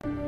Cover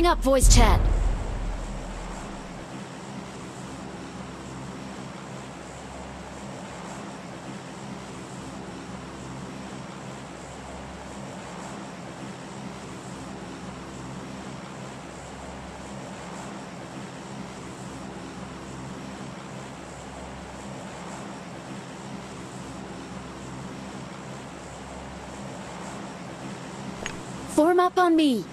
Bring up voice chat. Form up on me.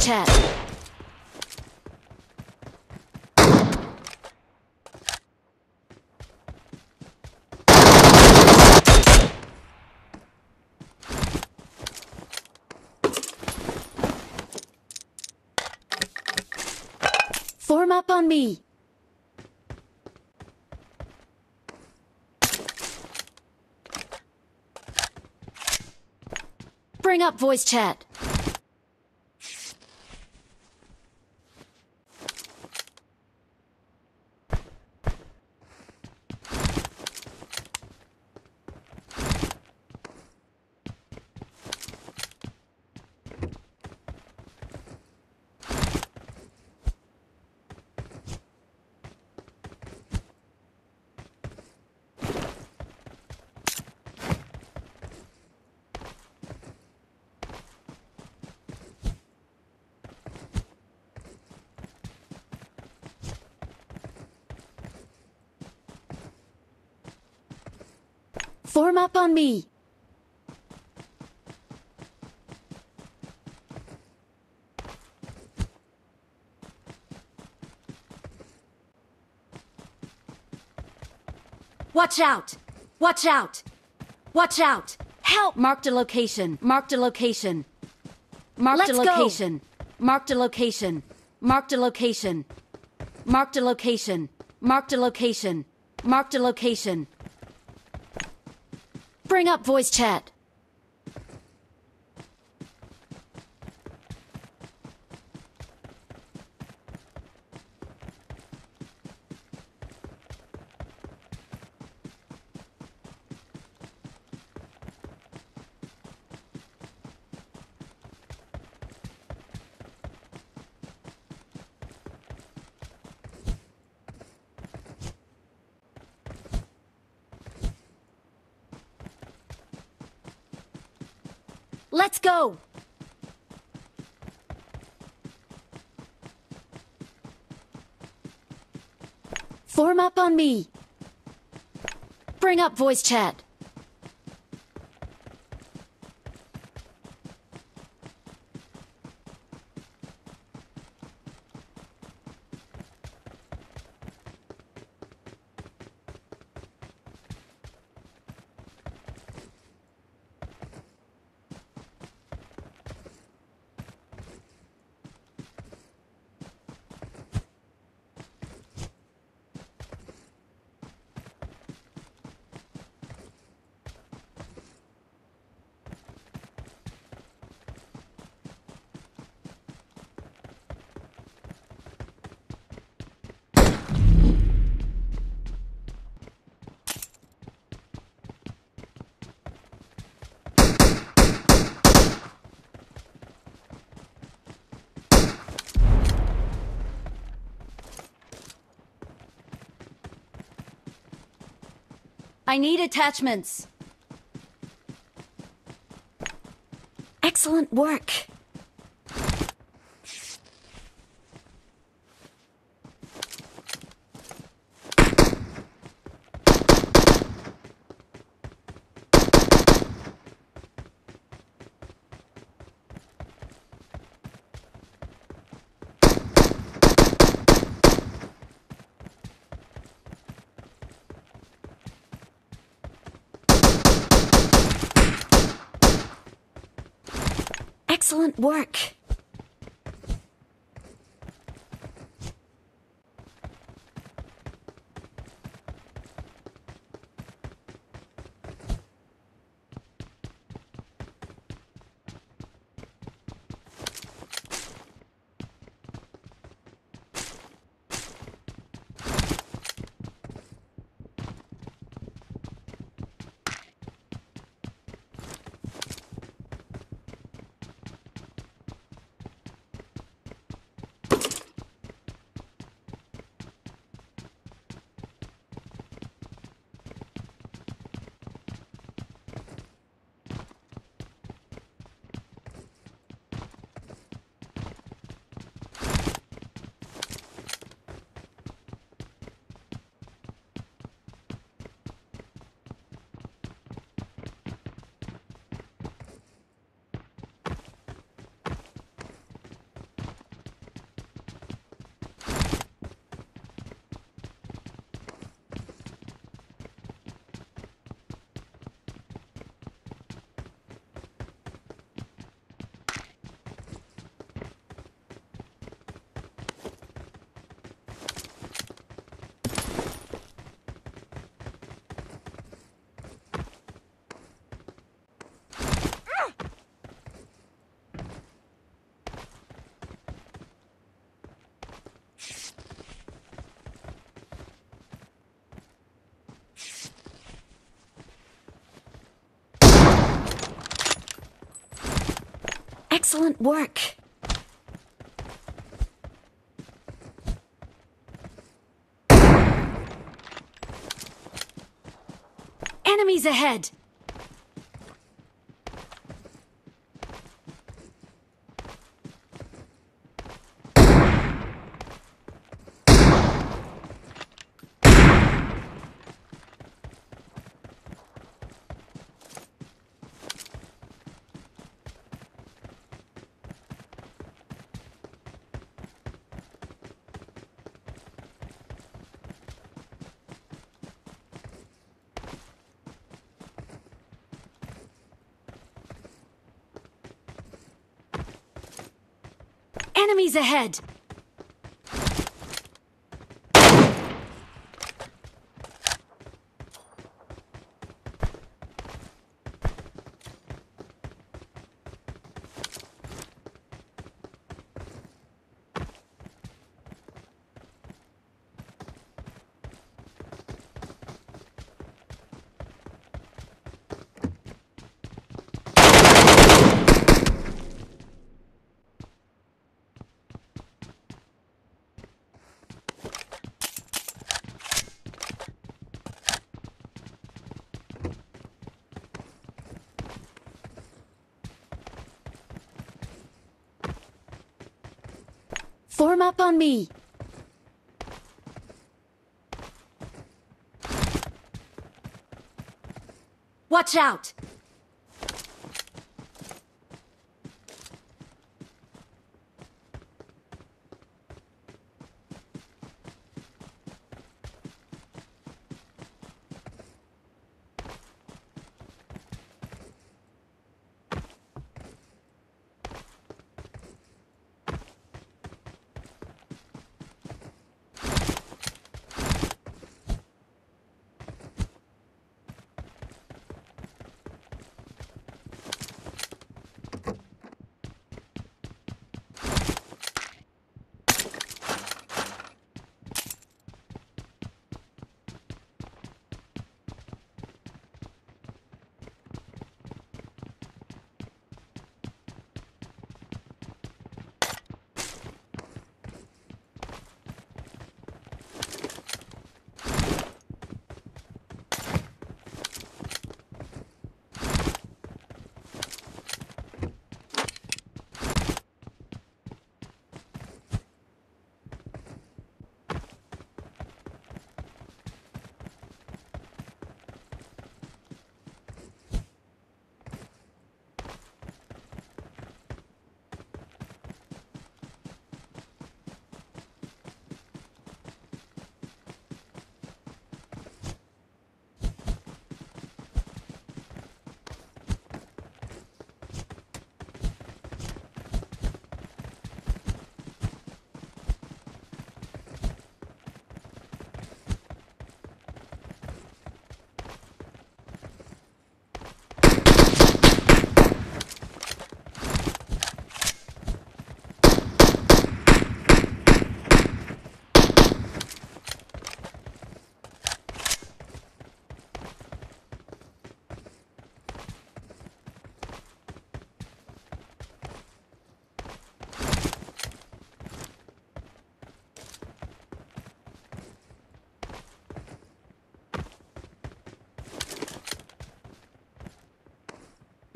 Chat. Form up on me. Bring up voice chat. Form up on me. Watch out! Watch out! Watch out! Help! Marked a location. Marked a location. Marked Let's a go. location. Marked a location. Marked a location. Marked a location. Marked a location. Marked a location. Bring up voice chat. Let's go! Form up on me. Bring up voice chat. I need attachments. Excellent work. Excellent work. Excellent work. Enemies ahead! Enemies ahead! Form up on me. Watch out!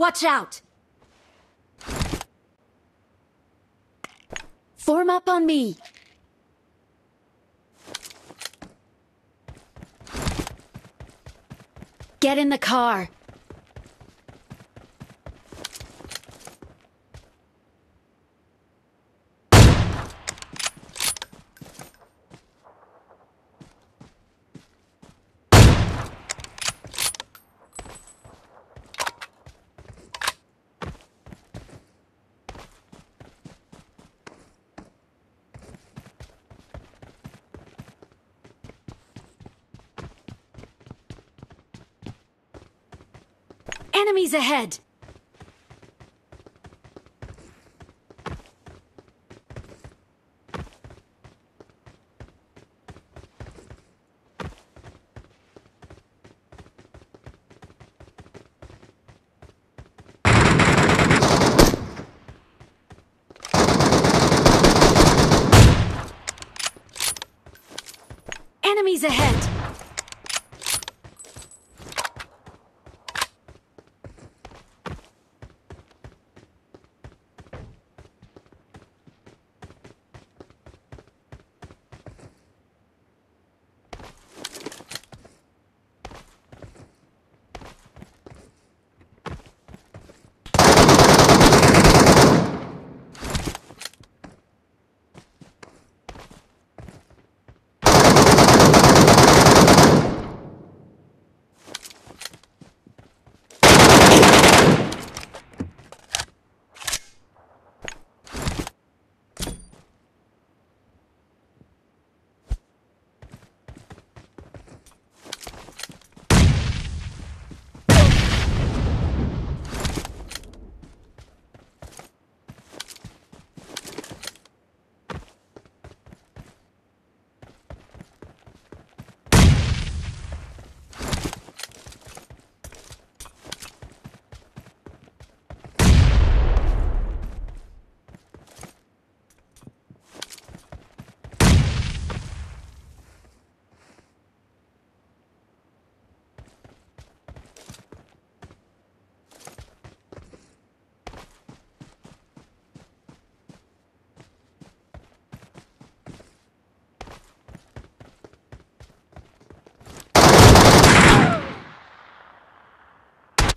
Watch out! Form up on me. Get in the car. Ahead! Enemies ahead!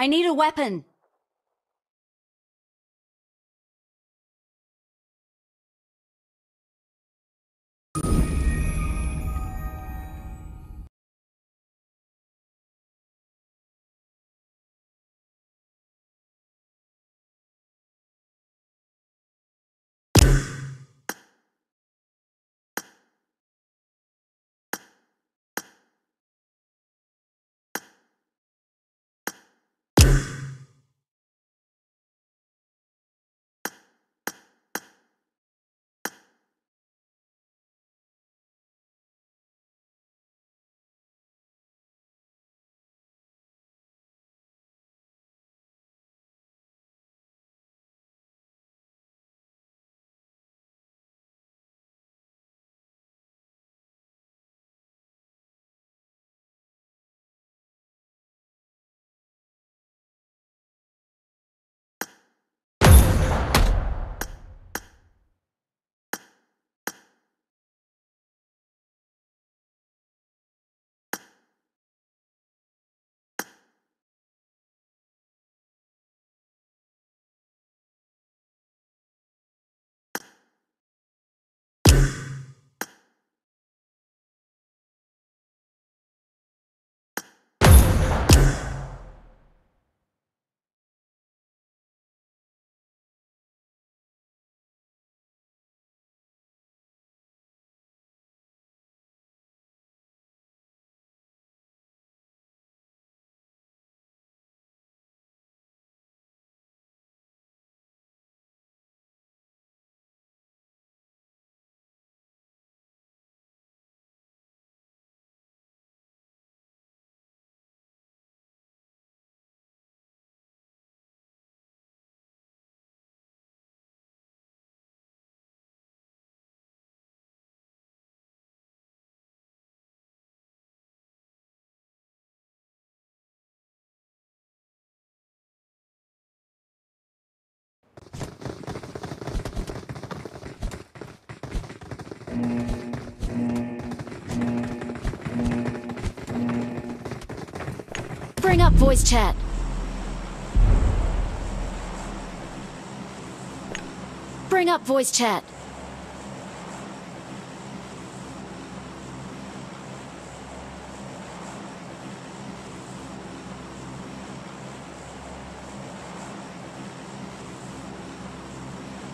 I need a weapon. Bring up voice chat. Bring up voice chat.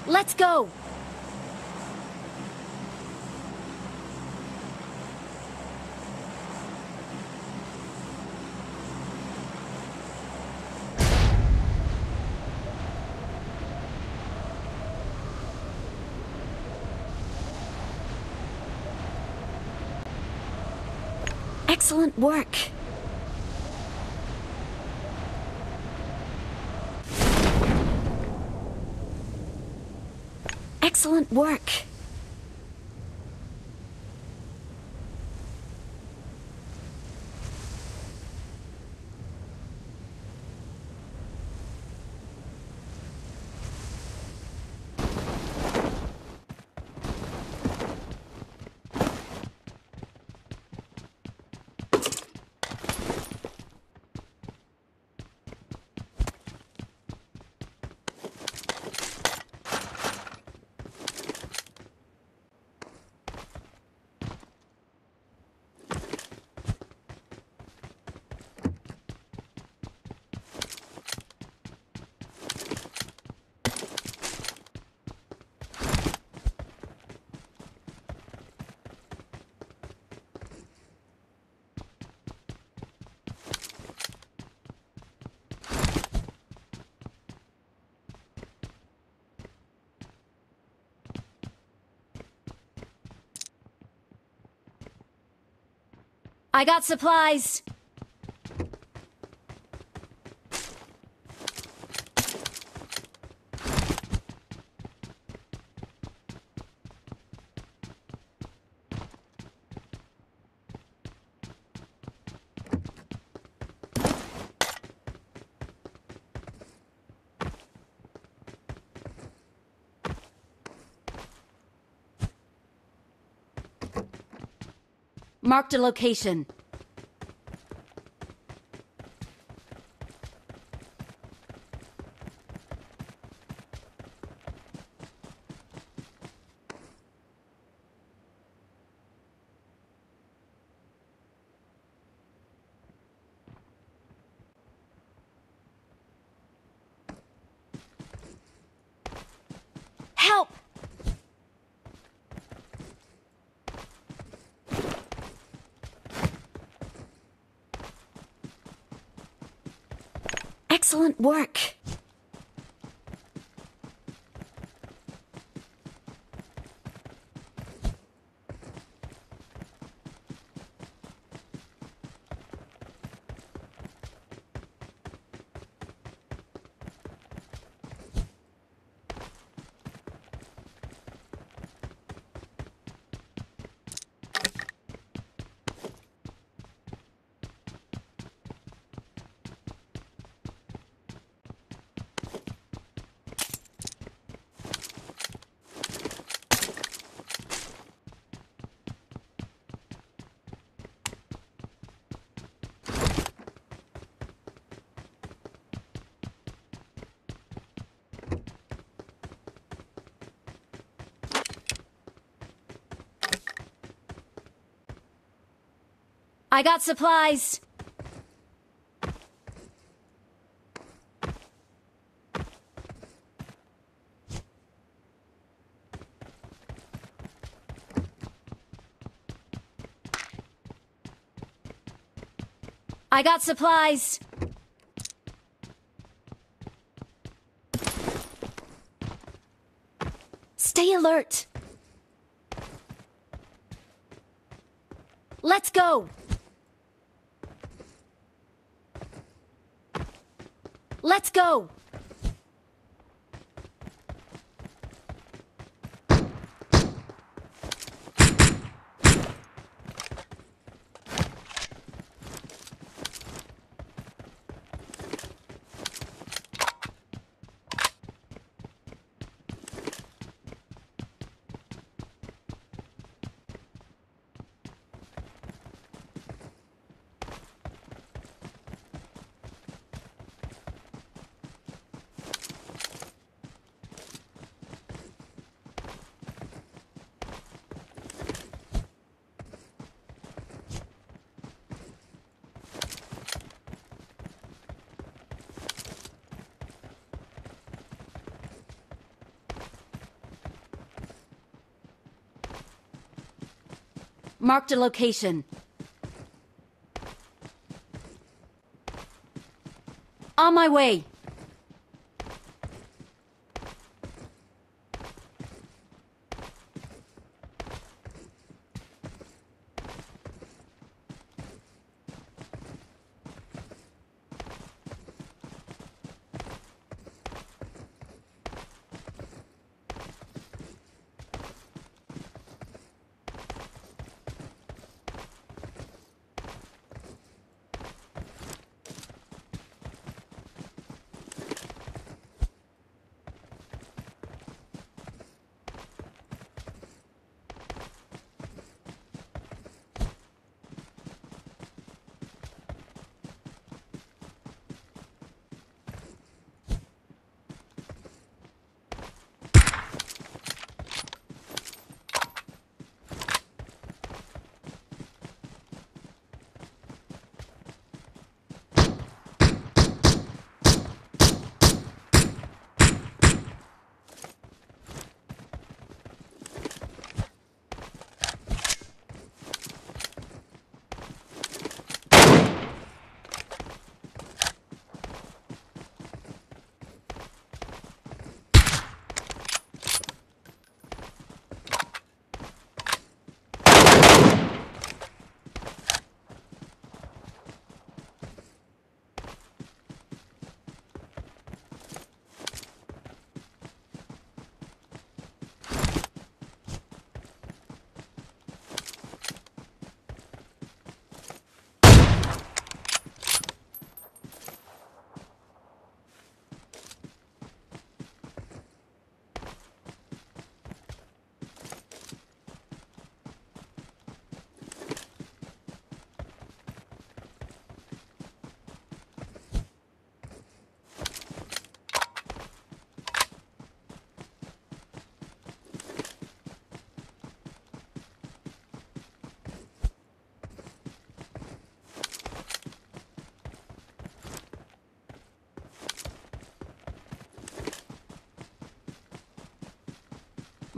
Let's go! Excellent work. Excellent work. I got supplies. Marked a location. Help! Excellent work. I got supplies. I got supplies. Stay alert. Let's go. Let's go. Marked a location. On my way.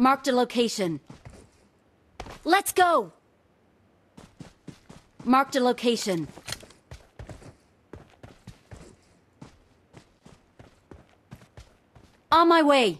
Marked a location. Let's go! Marked a location. On my way.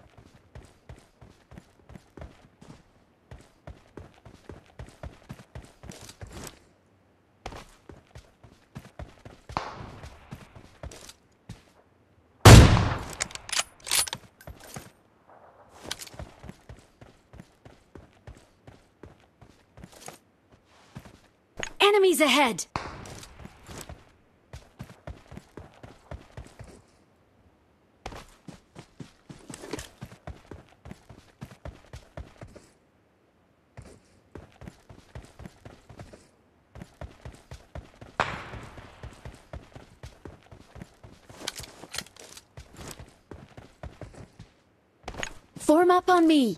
Enemies ahead! Form up on me.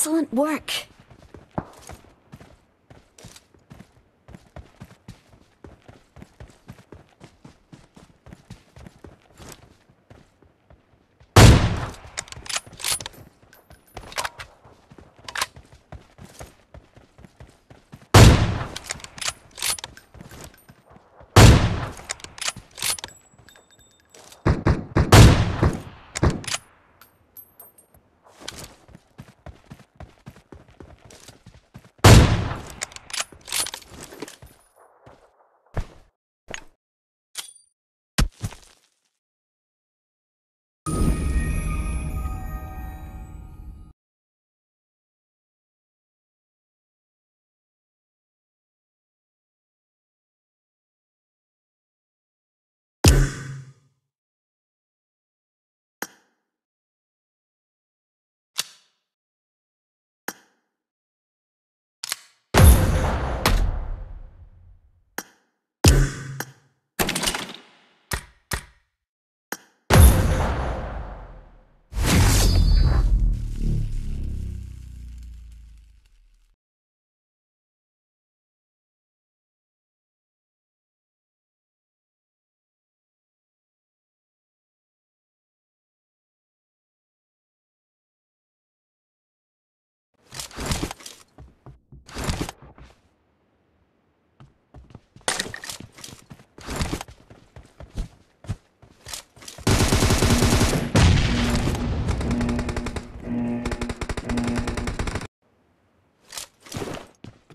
Excellent work.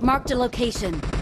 Marked a location.